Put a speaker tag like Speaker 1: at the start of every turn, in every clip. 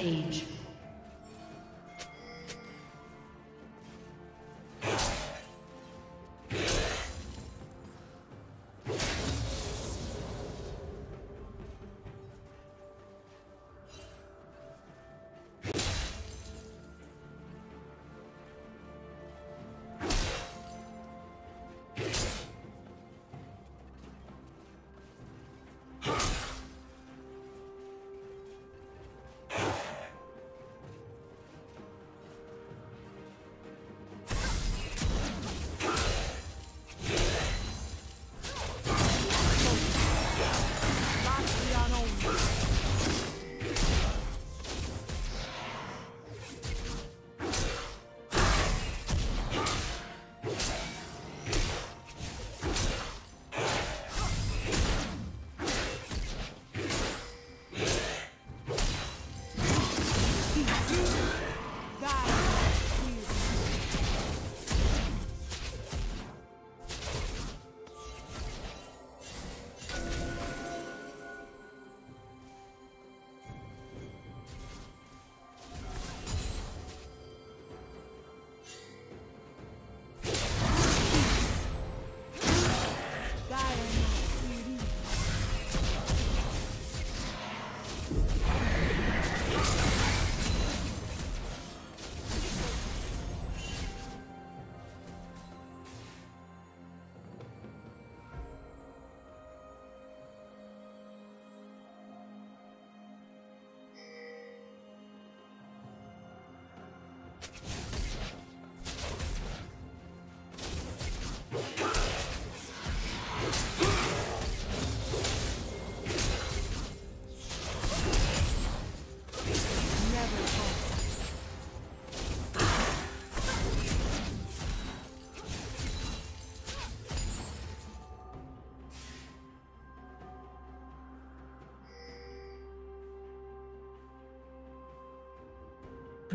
Speaker 1: Rampage.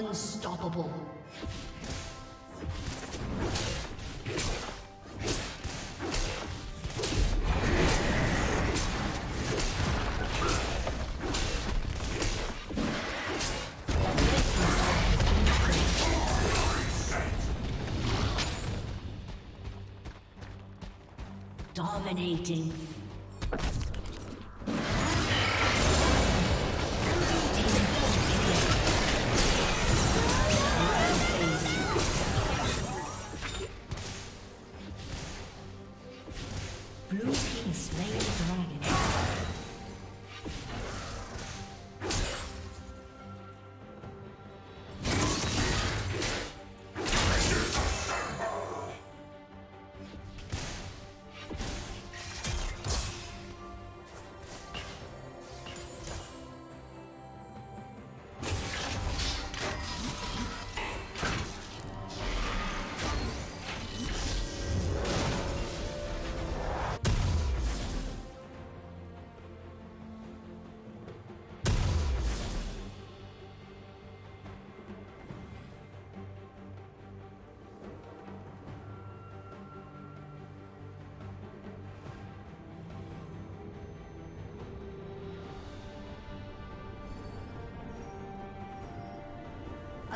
Speaker 1: Unstoppable. Dominating.